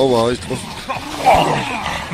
Sauber, hab.